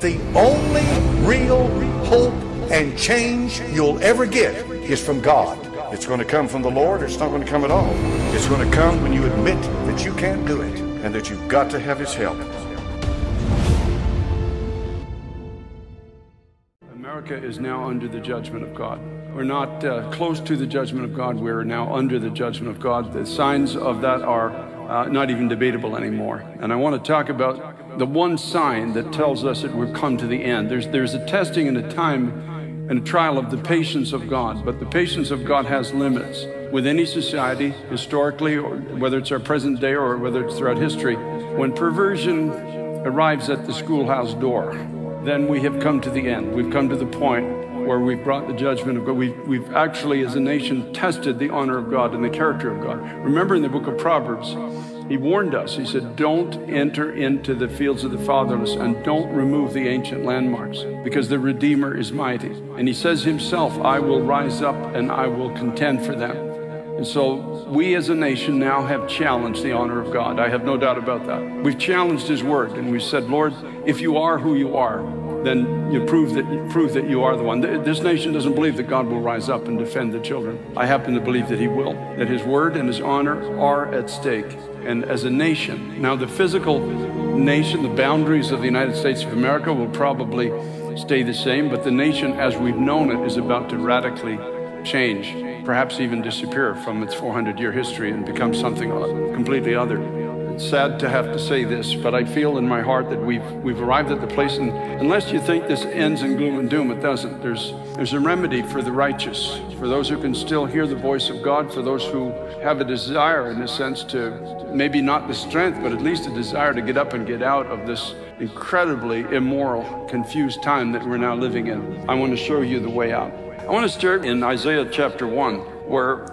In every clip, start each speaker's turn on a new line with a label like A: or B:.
A: The only real hope and change you'll ever get is from God. It's going to come from the Lord, or it's not going to come at all. It's going to come when you admit that you can't do it and that you've got to have His help.
B: America is now under the judgment of God. We're not uh, close to the judgment of God. We're now under the judgment of God. The signs of that are uh, not even debatable anymore. And I want to talk about the one sign that tells us that we've come to the end. There's, there's a testing and a time and a trial of the patience of God, but the patience of God has limits. With any society, historically, or whether it's our present day or whether it's throughout history, when perversion arrives at the schoolhouse door, then we have come to the end. We've come to the point where we've brought the judgment of God. We've, we've actually, as a nation, tested the honor of God and the character of God. Remember in the book of Proverbs, he warned us. He said, Don't enter into the fields of the fatherless and don't remove the ancient landmarks because the Redeemer is mighty. And he says himself, I will rise up and I will contend for them. And so we as a nation now have challenged the honor of God. I have no doubt about that. We've challenged his word and we've said, Lord, if you are who you are, then you prove that, you prove that you are the one. This nation doesn't believe that God will rise up and defend the children. I happen to believe that he will, that his word and his honor are at stake and as a nation. Now, the physical nation, the boundaries of the United States of America will probably stay the same, but the nation as we've known it is about to radically change, perhaps even disappear from its 400 year history and become something completely other sad to have to say this, but I feel in my heart that we've we've arrived at the place, and unless you think this ends in gloom and doom, it doesn't. There's there's a remedy for the righteous, for those who can still hear the voice of God, for those who have a desire, in a sense, to maybe not the strength, but at least a desire to get up and get out of this incredibly immoral, confused time that we're now living in. I want to show you the way out. I want to start in Isaiah chapter 1, where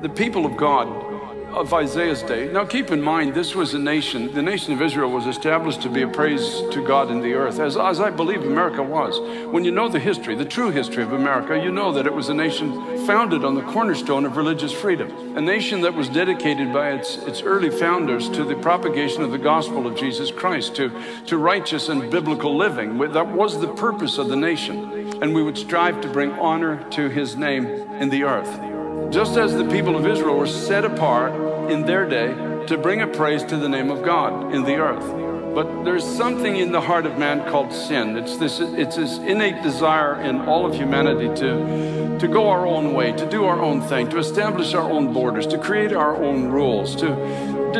B: the people of God of Isaiah's day. Now, keep in mind, this was a nation, the nation of Israel was established to be a praise to God in the earth, as, as I believe America was. When you know the history, the true history of America, you know that it was a nation founded on the cornerstone of religious freedom, a nation that was dedicated by its, its early founders to the propagation of the gospel of Jesus Christ, to, to righteous and biblical living. That was the purpose of the nation. And we would strive to bring honor to his name in the earth. Just as the people of Israel were set apart in their day to bring a praise to the name of God in the earth. But there's something in the heart of man called sin. It's this, it's this innate desire in all of humanity to, to go our own way, to do our own thing, to establish our own borders, to create our own rules, to,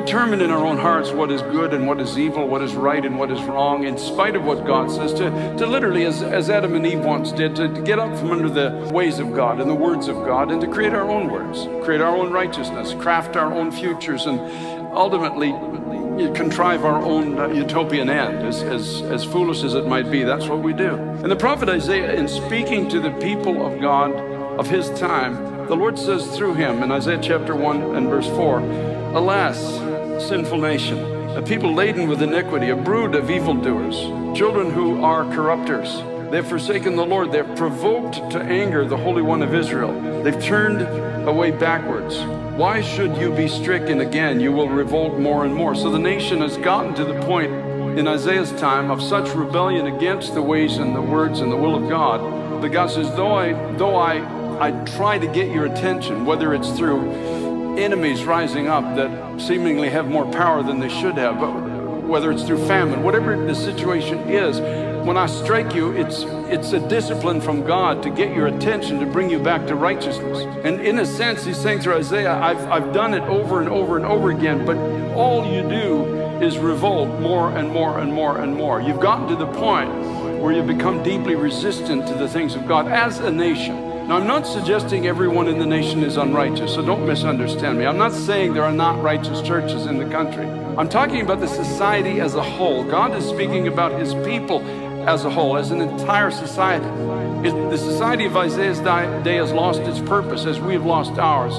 B: determine in our own hearts what is good and what is evil, what is right and what is wrong, in spite of what God says, to, to literally, as, as Adam and Eve once did, to, to get up from under the ways of God and the words of God and to create our own words, create our own righteousness, craft our own futures, and ultimately contrive our own uh, utopian end, as, as, as foolish as it might be. That's what we do. And the prophet Isaiah, in speaking to the people of God of his time, the Lord says through him in Isaiah chapter 1 and verse 4, Alas, sinful nation, a people laden with iniquity, a brood of evildoers, children who are corrupters. They've forsaken the Lord. They've provoked to anger the Holy One of Israel. They've turned away backwards. Why should you be stricken again? You will revolt more and more. So the nation has gotten to the point in Isaiah's time of such rebellion against the ways and the words and the will of God that God says, though I, though I, I try to get your attention, whether it's through enemies rising up that seemingly have more power than they should have, but whether it's through famine, whatever the situation is, when I strike you, it's it's a discipline from God to get your attention to bring you back to righteousness. And in a sense, he's saying through Isaiah, I've, I've done it over and over and over again, but all you do is revolt more and more and more and more. You've gotten to the point where you become deeply resistant to the things of God as a nation. Now, I'm not suggesting everyone in the nation is unrighteous, so don't misunderstand me. I'm not saying there are not righteous churches in the country. I'm talking about the society as a whole. God is speaking about his people as a whole, as an entire society. The society of Isaiah's day has lost its purpose as we have lost ours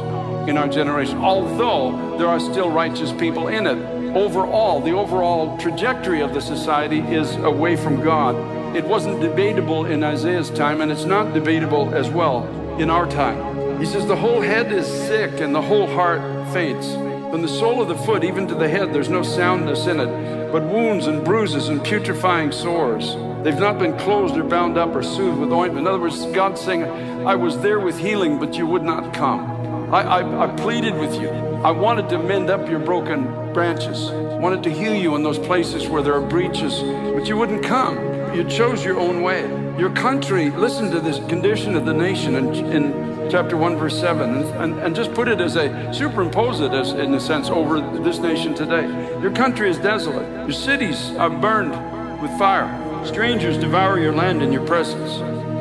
B: in our generation, although there are still righteous people in it. Overall, the overall trajectory of the society is away from God it wasn't debatable in Isaiah's time, and it's not debatable as well in our time. He says, The whole head is sick and the whole heart faints. From the sole of the foot even to the head, there's no soundness in it, but wounds and bruises and putrefying sores. They've not been closed or bound up or soothed with ointment. In other words, God's saying, I was there with healing, but you would not come. I, I, I pleaded with you. I wanted to mend up your broken branches, wanted to heal you in those places where there are breaches, but you wouldn't come. You chose your own way. Your country, listen to this condition of the nation in, in chapter 1, verse 7, and, and, just put it as a, superimpose it as, in a sense, over this nation today. Your country is desolate. Your cities are burned with fire. Strangers devour your land in your presence,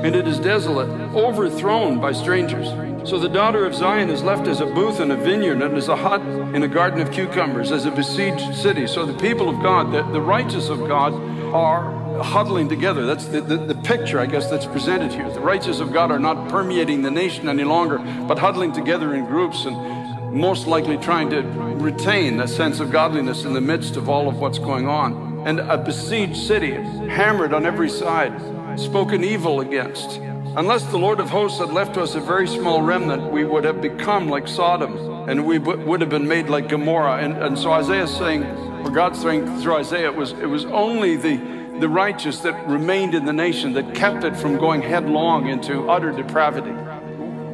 B: and it is desolate, overthrown by strangers. So the daughter of Zion is left as a booth in a vineyard and as a hut in a garden of cucumbers, as a besieged city. So the people of God, the, the righteous of God, are huddling together. That's the, the, the, picture, I guess, that's presented here. The righteous of God are not permeating the nation any longer, but huddling together in groups and most likely trying to retain a sense of godliness in the midst of all of what's going on and a besieged city, hammered on every side, spoken evil against. Unless the Lord of hosts had left to us a very small remnant, we would have become like Sodom and we would have been made like Gomorrah. And, and so Isaiah is saying, or God's saying through Isaiah, it was, it was only the, the righteous that remained in the nation that kept it from going headlong into utter depravity.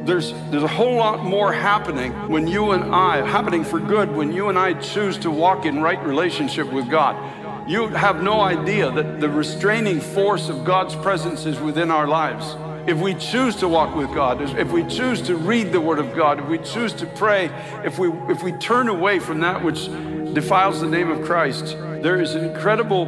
B: There's, there's a whole lot more happening when you and I, happening for good, when you and I choose to walk in right relationship with God. You have no idea that the restraining force of God's presence is within our lives. If we choose to walk with God, if we choose to read the Word of God, if we choose to pray, if we, if we turn away from that which defiles the name of Christ, there is an incredible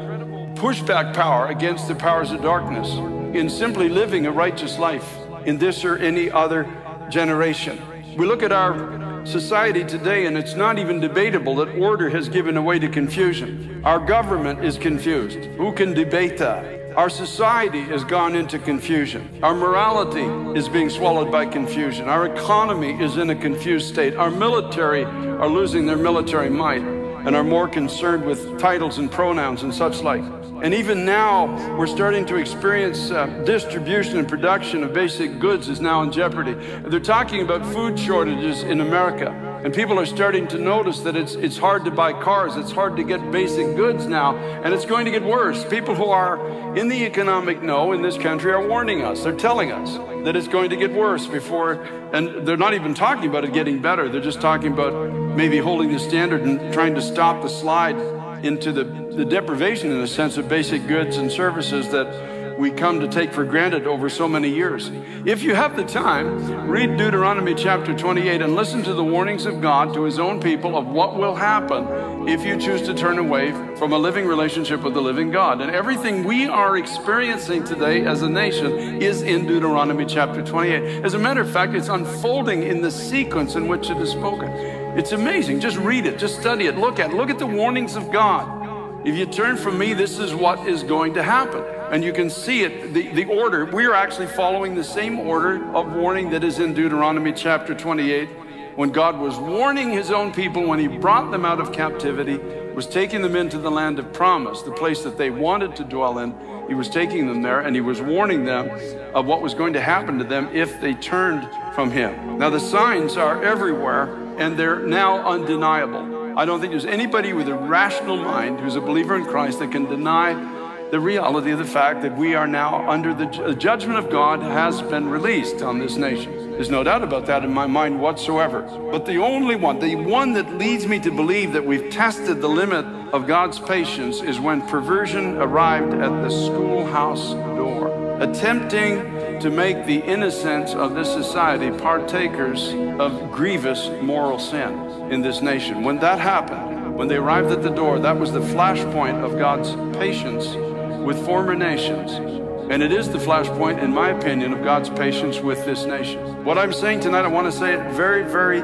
B: pushback power against the powers of darkness in simply living a righteous life in this or any other generation. We look at our society today, and it's not even debatable that order has given way to confusion. Our government is confused. Who can debate that? Our society has gone into confusion. Our morality is being swallowed by confusion. Our economy is in a confused state. Our military are losing their military might and are more concerned with titles and pronouns and such like. And even now, we're starting to experience uh, distribution and production of basic goods is now in jeopardy. They're talking about food shortages in America. And people are starting to notice that it's, it's hard to buy cars, it's hard to get basic goods now, and it's going to get worse. People who are in the economic know in this country are warning us, they're telling us that it's going to get worse before, and they're not even talking about it getting better, they're just talking about maybe holding the standard and trying to stop the slide into the, the deprivation, in the sense, of basic goods and services that we come to take for granted over so many years. If you have the time, read Deuteronomy chapter 28 and listen to the warnings of God to his own people of what will happen if you choose to turn away from a living relationship with the living God. And everything we are experiencing today as a nation is in Deuteronomy chapter 28. As a matter of fact, it's unfolding in the sequence in which it is spoken. It's amazing. Just read it, just study it, look at it. Look at the warnings of God. If you turn from me, this is what is going to happen. And you can see it, the, the order. We are actually following the same order of warning that is in Deuteronomy chapter 28 when God was warning his own people when he brought them out of captivity, was taking them into the land of promise, the place that they wanted to dwell in. He was taking them there and he was warning them of what was going to happen to them if they turned from him. Now, the signs are everywhere and they're now undeniable. I don't think there's anybody with a rational mind who's a believer in Christ that can deny the reality of the fact that we are now under the judgment of God has been released on this nation. There's no doubt about that in my mind whatsoever. But the only one, the one that leads me to believe that we've tested the limit of God's patience is when perversion arrived at the schoolhouse door, attempting to make the innocents of this society partakers of grievous moral sin in this nation. When that happened, when they arrived at the door, that was the flashpoint of God's patience with former nations. And it is the flashpoint, in my opinion, of God's patience with this nation. What I'm saying tonight, I want to say it very, very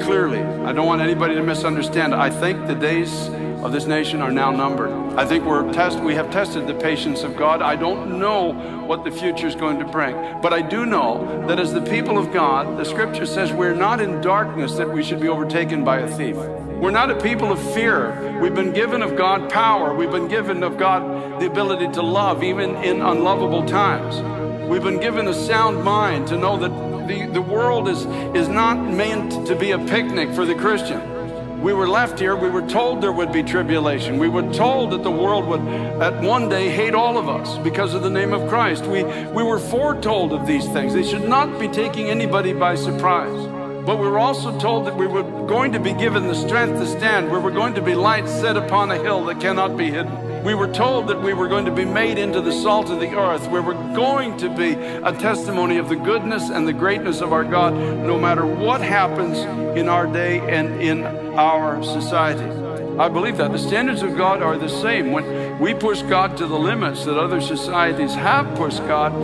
B: clearly. I don't want anybody to misunderstand. I think the days of this nation are now numbered. I think we're test, we have tested the patience of God. I don't know what the future is going to bring, but I do know that as the people of God, the scripture says we're not in darkness that we should be overtaken by a thief. We're not a people of fear. We've been given of God power. We've been given of God the ability to love even in unlovable times. We've been given a sound mind to know that the, the world is, is not meant to be a picnic for the Christian. we were left here, we were told there would be tribulation. We were told that the world would at one day hate all of us because of the name of Christ. We, we were foretold of these things. They should not be taking anybody by surprise. But we were also told that we were going to be given the strength to stand, we were going to be lights set upon a hill that cannot be hidden. We were told that we were going to be made into the salt of the earth. We were going to be a testimony of the goodness and the greatness of our God, no matter what happens in our day and in our society. I believe that. The standards of God are the same. When we push God to the limits that other societies have pushed God,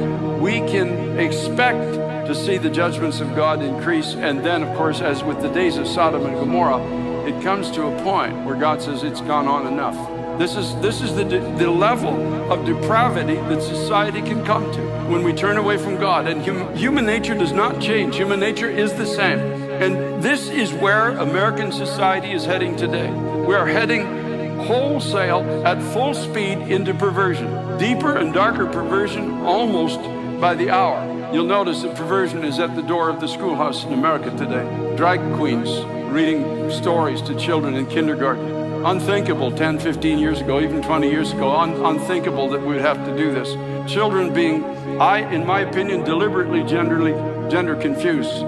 B: we can expect to see the judgments of God increase. And then, of course, as with the days of Sodom and Gomorrah, it comes to a point where God says it's gone on enough. This is, this is the, the level of depravity that society can come to when we turn away from God. And hum, human nature does not change, human nature is the same. And this is where American society is heading today. We are heading wholesale at full speed into perversion, deeper and darker perversion almost by the hour. You'll notice that perversion is at the door of the schoolhouse in America today. Drag queens reading stories to children in kindergarten. Unthinkable 10, 15 years ago, even 20 years ago, un- unthinkable that we would have to do this. Children being, I, in my opinion, deliberately genderly, gender confused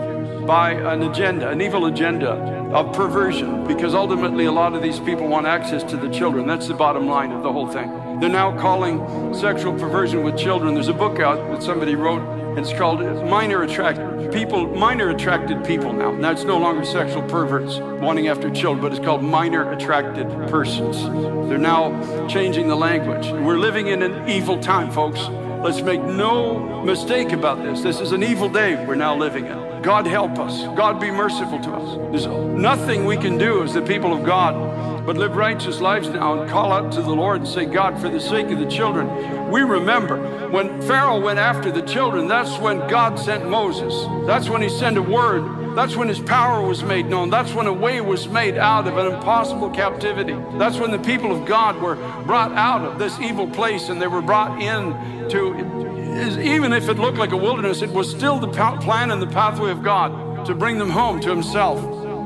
B: by an agenda, an evil agenda of perversion, because ultimately a lot of these people want access to the children. That's the bottom line of the whole thing. They're now calling sexual perversion with children. There's a book out that somebody wrote it's called minor attract people, minor attracted people now. Now it's no longer sexual perverts wanting after children, but it's called minor attracted persons. They're now changing the language. We're living in an evil time, folks. Let's make no mistake about this. This is an evil day we're now living in. God help us. God be merciful to us. There's nothing we can do as the people of God but live righteous lives now and call out to the Lord and say, God, for the sake of the children. We remember when Pharaoh went after the children, that's when God sent Moses. That's when he sent a word. That's when his power was made known. That's when a way was made out of an impossible captivity. That's when the people of God were brought out of this evil place and they were brought in to, even if it looked like a wilderness, it was still the plan and the pathway of God to bring them home to himself.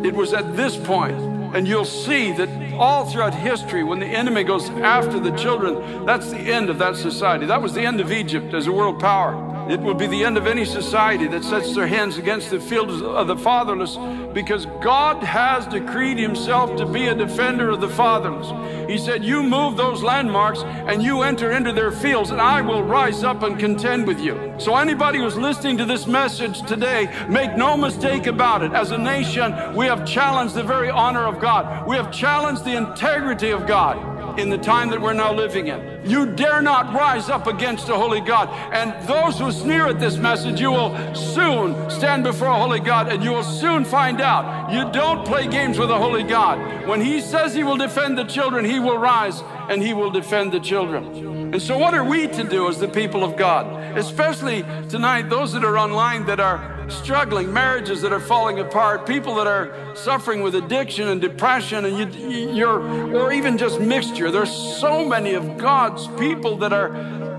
B: It was at this point and you'll see that all throughout history, when the enemy goes after the children, that's the end of that society. That was the end of Egypt as a world power. It will be the end of any society that sets their hands against the fields of the fatherless because God has decreed himself to be a defender of the fatherless. He said, You move those landmarks and you enter into their fields, and I will rise up and contend with you. So, anybody who's listening to this message today, make no mistake about it. As a nation, we have challenged the very honor of God, we have challenged the integrity of God in the time that we're now living in. You dare not rise up against a holy God. And those who sneer at this message, you will soon stand before a holy God and you will soon find out you don't play games with a holy God. When He says He will defend the children, He will rise and He will defend the children. And so, what are we to do as the people of God? Especially tonight, those that are online that are struggling, marriages that are falling apart, people that are suffering with addiction and depression, and you, are or even just mixture. There's so many of God's people that are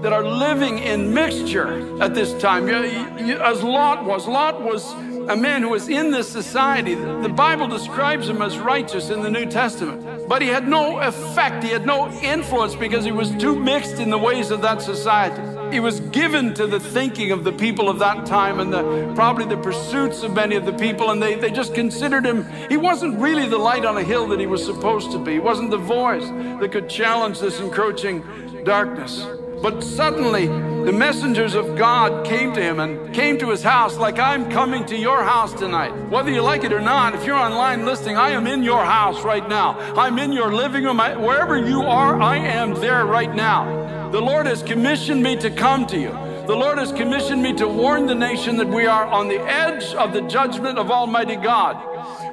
B: that are living in mixture at this time. As Lot was, Lot was a man who was in this society. The Bible describes him as righteous in the New Testament, but he had no effect, he had no influence because he was too mixed in the ways of that society. He was given to the thinking of the people of that time and the, probably the pursuits of many of the people, and they, they just considered him, he wasn't really the light on a hill that he was supposed to be. He wasn't the voice that could challenge this encroaching darkness. But suddenly, the messengers of God came to him and came to his house like I'm coming to your house tonight. Whether you like it or not, if you're online listening, I am in your house right now. I'm in your living room. I, wherever you are, I am there right now. The Lord has commissioned me to come to you. The Lord has commissioned me to warn the nation that we are on the edge of the judgment of Almighty God.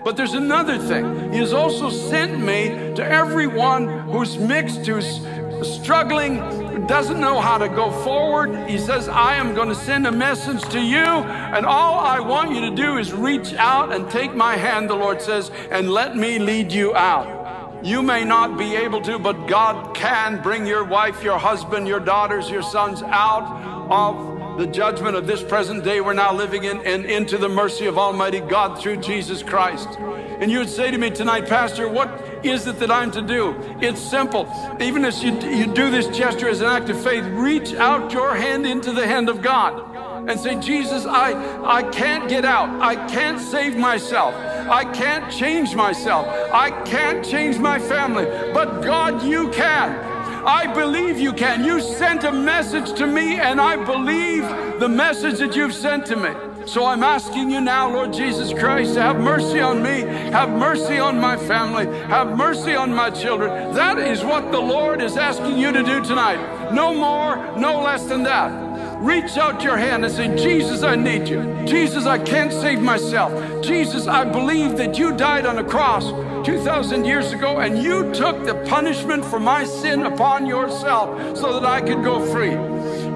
B: But there's another thing. He has also sent me to everyone who's mixed, who's struggling, doesn't know how to go forward. He says, I am going to send a message to you, and all I want you to do is reach out and take my hand, the Lord says, and let me lead you out. You may not be able to, but God can bring your wife, your husband, your daughters, your sons out of the judgment of this present day we're now living in and into the mercy of Almighty God through Jesus Christ. And you would say to me tonight, Pastor, what is it that I'm to do? It's simple. Even as you, you do this gesture as an act of faith, reach out your hand into the hand of God and say, Jesus, I, I can't get out. I can't save myself. I can't change myself. I can't change my family. But God, you can. I believe you can. You sent a message to me, and I believe the message that you've sent to me. So I'm asking you now, Lord Jesus Christ, to have mercy on me, have mercy on my family, have mercy on my children. That is what the Lord is asking you to do tonight. No more, no less than that. Reach out your hand and say, Jesus, I need you. Jesus, I can't save myself. Jesus, I believe that you died on a cross 2,000 years ago and you took the punishment for my sin upon yourself so that I could go free.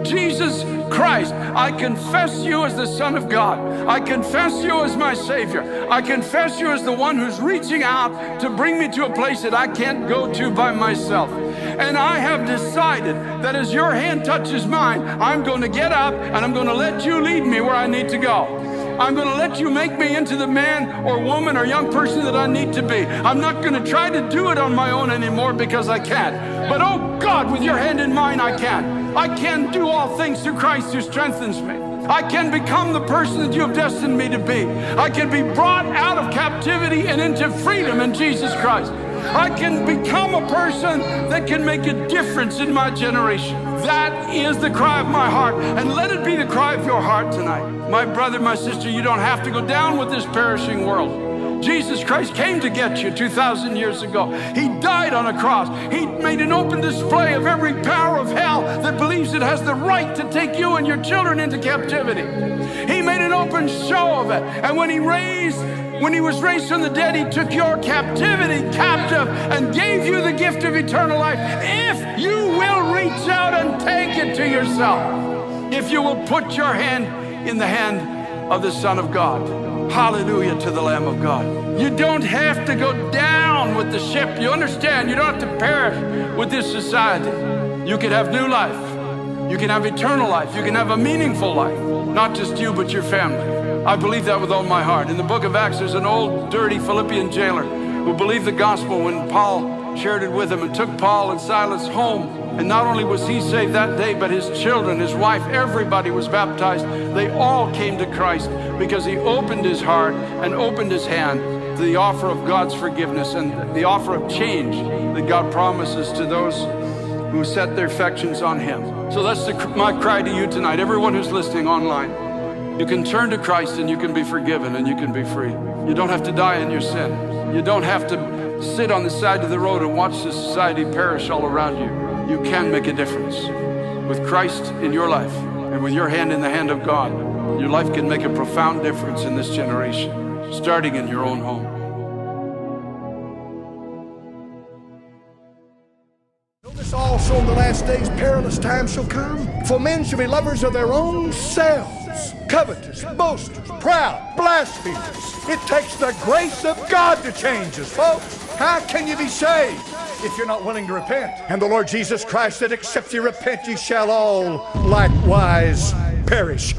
B: Jesus Christ, I confess you as the Son of God. I confess you as my Savior. I confess you as the one who's reaching out to bring me to a place that I can't go to by myself. And I have decided that as your hand touches mine, I'm going to get up and I'm going to let you lead me where I need to go. I'm going to let you make me into the man or woman or young person that I need to be. I'm not going to try to do it on my own anymore because I can't. But oh God, with your hand in mine, I can. I can do all things through Christ who strengthens me. I can become the person that you have destined me to be. I can be brought out of captivity and into freedom in Jesus Christ. I can become a person that can make a difference in my generation. That is the cry of my heart. And let it be the cry of your heart tonight. My brother, my sister, you don't have to go down with this perishing world. Jesus Christ came to get you 2,000 years ago. He died on a cross. He made an open display of every power of hell that believes it has the right to take you and your children into captivity. He made an open show of it. And when he raised when he was raised from the dead, he took your captivity captive and gave you the gift of eternal life. If you will reach out and take it to yourself, if you will put your hand in the hand of the Son of God. Hallelujah to the Lamb of God. You don't have to go down with the ship. You understand? You don't have to perish with this society. You can have new life. You can have eternal life. You can have a meaningful life. Not just you, but your family. I believe that with all my heart. In the book of Acts, there's an old, dirty Philippian jailer who believed the gospel when Paul shared it with him and took Paul and Silas home. And not only was he saved that day, but his children, his wife, everybody was baptized. They all came to Christ because he opened his heart and opened his hand to the offer of God's forgiveness and the offer of change that God promises to those who set their affections on him. So that's the, my cry to you tonight, everyone who's listening online. You can turn to Christ and you can be forgiven and you can be free. You don't have to die in your sin. You don't have to sit on the side of the road and watch the society perish all around you. You can make a difference. With Christ in your life and with your hand in the hand of God, your life can make a profound difference in this generation, starting in your own home.
A: Notice also in the last days perilous times shall come. For men shall be lovers of their own selves covetous, boasters, proud, blasphemers. It takes the grace of God to change us, folks. How can you be saved if you're not willing to repent? And the Lord Jesus Christ said, Except you repent, ye shall all likewise perish.